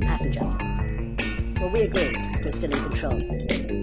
Passenger. Well, we agree we're still in control.